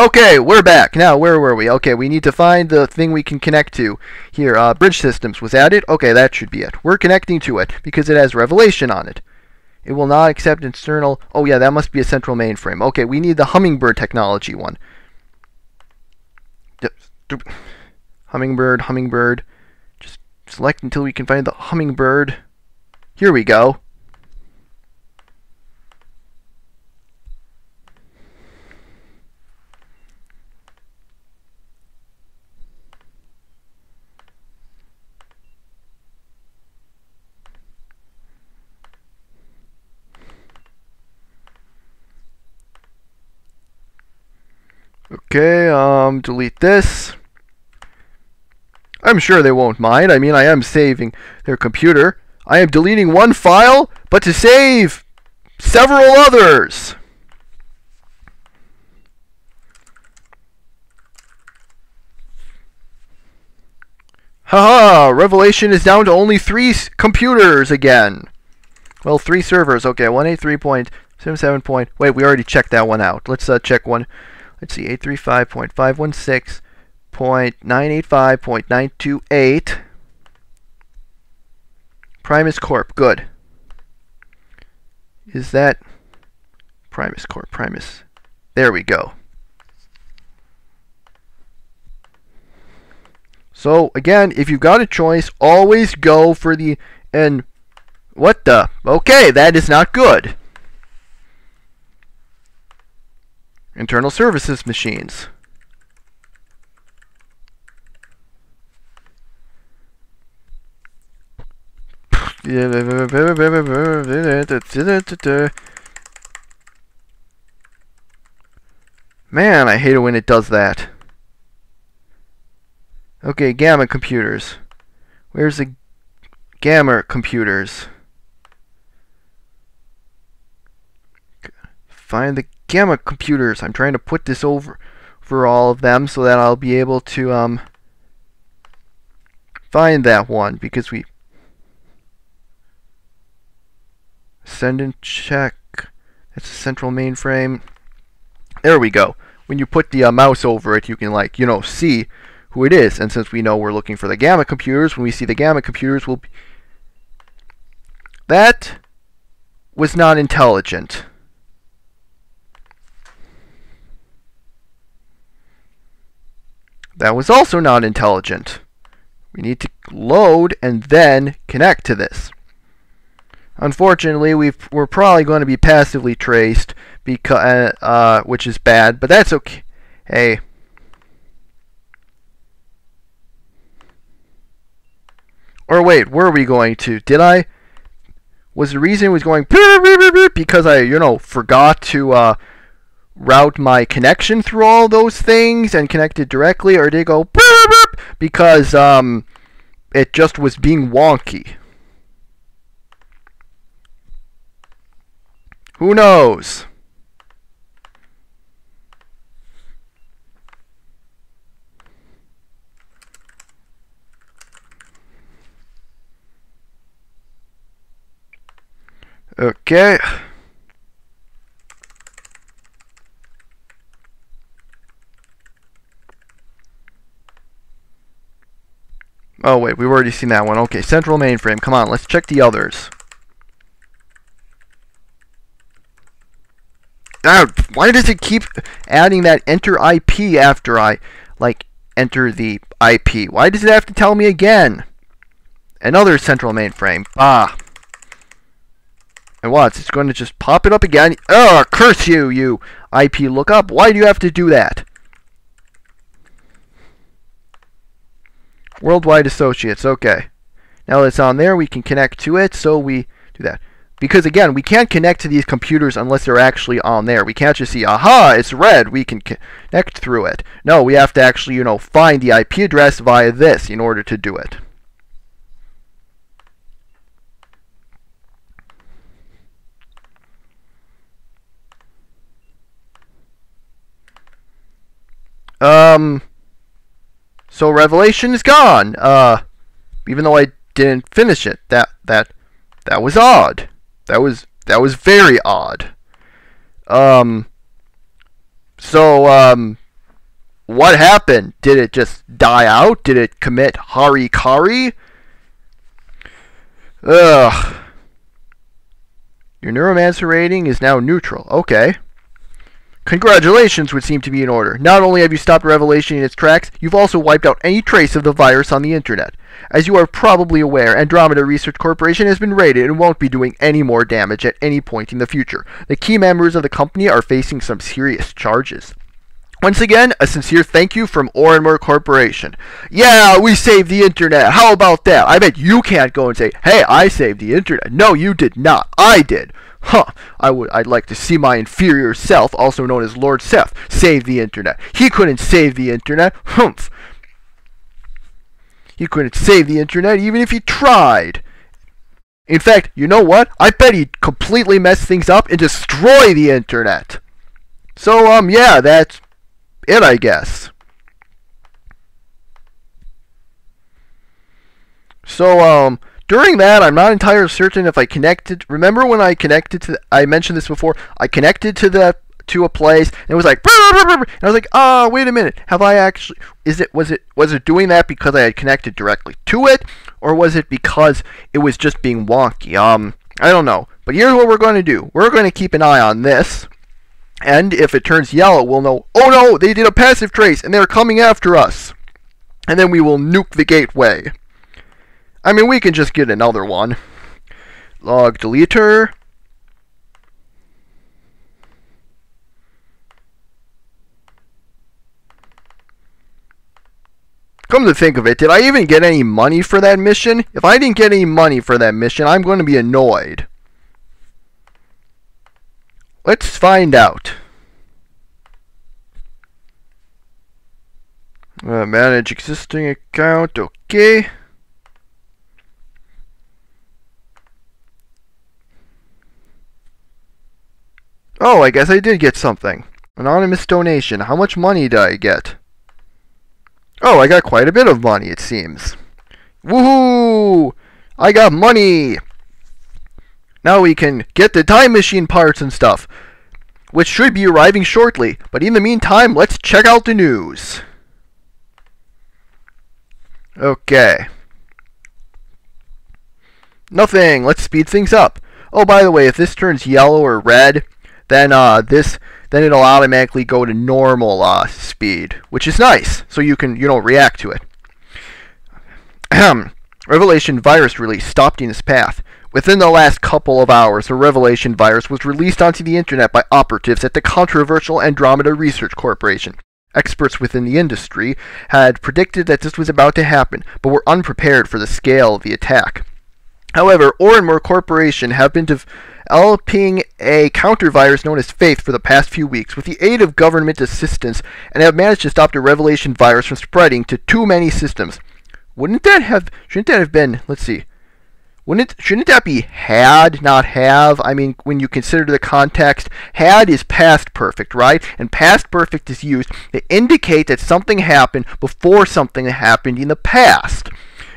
Okay, we're back. Now, where were we? Okay, we need to find the thing we can connect to. Here, uh, bridge systems. Was it? Okay, that should be it. We're connecting to it because it has revelation on it. It will not accept external... Oh, yeah, that must be a central mainframe. Okay, we need the Hummingbird technology one. Hummingbird, Hummingbird. Just select until we can find the Hummingbird. Here we go. Okay, um, delete this. I'm sure they won't mind. I mean, I am saving their computer. I am deleting one file, but to save several others. Haha, Revelation is down to only three computers again. Well, three servers. Okay, 183.77. Point. Wait, we already checked that one out. Let's uh, check one let's see, 835.516.985.928. Primus Corp, good. Is that Primus Corp, Primus? There we go. So again, if you've got a choice, always go for the and what the? Okay, that is not good. Internal services machines. Man, I hate it when it does that. Okay, Gamma computers. Where's the Gamma computers? Find the Gamma computers. I'm trying to put this over for all of them so that I'll be able to um, find that one because we send and check. That's a central mainframe. There we go. When you put the uh, mouse over it, you can like you know see who it is. And since we know we're looking for the gamma computers, when we see the gamma computers, we'll that was not intelligent. That was also not intelligent. We need to load and then connect to this. Unfortunately, we are probably going to be passively traced, because, uh, which is bad, but that's okay. Hey. Or wait, were we going to? Did I? Was the reason it was going because I, you know, forgot to uh, route my connection through all those things and connect it directly, or did it go because um, it just was being wonky? Who knows? Okay. Oh wait, we've already seen that one. Okay, central mainframe. Come on, let's check the others. Ah, why does it keep adding that enter IP after I, like, enter the IP? Why does it have to tell me again? Another central mainframe. Ah. And what? It's going to just pop it up again. Oh, curse you, you IP lookup. Why do you have to do that? Worldwide Associates, okay. Now that it's on there, we can connect to it, so we do that. Because again, we can't connect to these computers unless they're actually on there. We can't just see, aha, it's red, we can connect through it. No, we have to actually, you know, find the IP address via this in order to do it. Um, so Revelation is gone. Uh, even though I didn't finish it, that that that was odd. That was that was very odd. Um. So um, what happened? Did it just die out? Did it commit harikari? Ugh. Your neuromancer rating is now neutral. Okay. Congratulations would seem to be in order. Not only have you stopped Revelation in its tracks, you've also wiped out any trace of the virus on the internet. As you are probably aware, Andromeda Research Corporation has been raided and won't be doing any more damage at any point in the future. The key members of the company are facing some serious charges. Once again, a sincere thank you from Arunmor Corporation. Yeah, we saved the internet. How about that? I bet you can't go and say, "Hey, I saved the internet." No, you did not. I did. Huh. I would I'd like to see my inferior self, also known as Lord Seth, save the internet. He couldn't save the internet. Humph. He couldn't save the internet even if he tried. In fact, you know what? I bet he'd completely mess things up and destroy the internet. So um yeah, that's it, I guess. So, um, during that, I'm not entirely certain if I connected. Remember when I connected to? I mentioned this before. I connected to the to a place and it was like, and I was like, oh, wait a minute. Have I actually? Is it was it was it doing that because I had connected directly to it, or was it because it was just being wonky? Um, I don't know. But here's what we're going to do. We're going to keep an eye on this. And if it turns yellow, we'll know, oh no, they did a passive trace and they're coming after us. And then we will nuke the gateway. I mean, we can just get another one. Log deleter. Come to think of it, did I even get any money for that mission? If I didn't get any money for that mission, I'm going to be annoyed. Let's find out. Uh, manage existing account, okay. Oh, I guess I did get something. Anonymous donation. How much money did I get? Oh, I got quite a bit of money, it seems. Woohoo! I got money! Now we can get the time machine parts and stuff, which should be arriving shortly. But in the meantime, let's check out the news. Okay. Nothing. Let's speed things up. Oh, by the way, if this turns yellow or red, then uh, this then it'll automatically go to normal uh, speed, which is nice. So you can you know react to it. Revelation virus release stopped in its path. Within the last couple of hours, a Revelation virus was released onto the internet by operatives at the controversial Andromeda Research Corporation. Experts within the industry had predicted that this was about to happen, but were unprepared for the scale of the attack. However, Arunmor Corporation have been developing a counter-virus known as Faith for the past few weeks with the aid of government assistance and have managed to stop the Revelation virus from spreading to too many systems. Wouldn't that have, shouldn't that have been, let's see, wouldn't shouldn't that be had, not have? I mean, when you consider the context, had is past perfect, right? And past perfect is used to indicate that something happened before something happened in the past.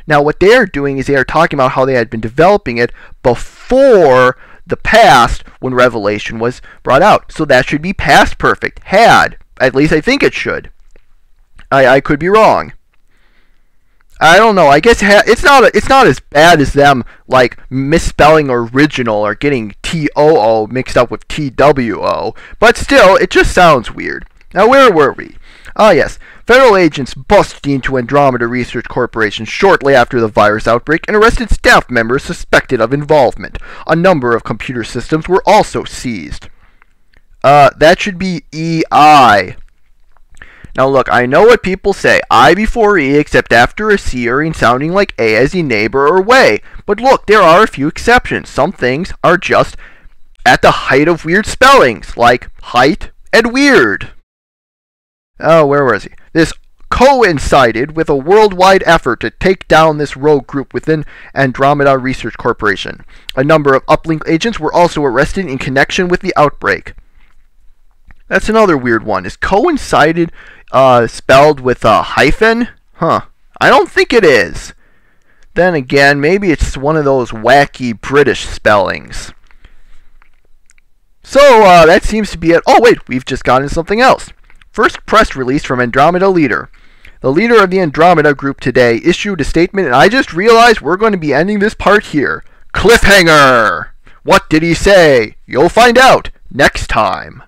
Now, what they are doing is they are talking about how they had been developing it before the past when Revelation was brought out. So that should be past perfect, had. At least I think it should. I, I could be wrong. I don't know. I guess it's not it's not as bad as them like misspelling original or getting T O O mixed up with T W O, but still, it just sounds weird. Now, where were we? Ah, yes. Federal agents busted into Andromeda Research Corporation shortly after the virus outbreak and arrested staff members suspected of involvement. A number of computer systems were also seized. Uh, that should be EI. Now look, I know what people say, I before E except after a C or in sounding like A as in neighbor or way. But look, there are a few exceptions. Some things are just at the height of weird spellings, like height and weird. Oh, where was he? This coincided with a worldwide effort to take down this rogue group within Andromeda Research Corporation. A number of uplink agents were also arrested in connection with the outbreak. That's another weird one. Is coincided uh, spelled with a hyphen? Huh. I don't think it is. Then again, maybe it's one of those wacky British spellings. So, uh, that seems to be it. Oh, wait, we've just gotten something else. First press release from Andromeda Leader. The leader of the Andromeda group today issued a statement, and I just realized we're going to be ending this part here. Cliffhanger! What did he say? You'll find out next time.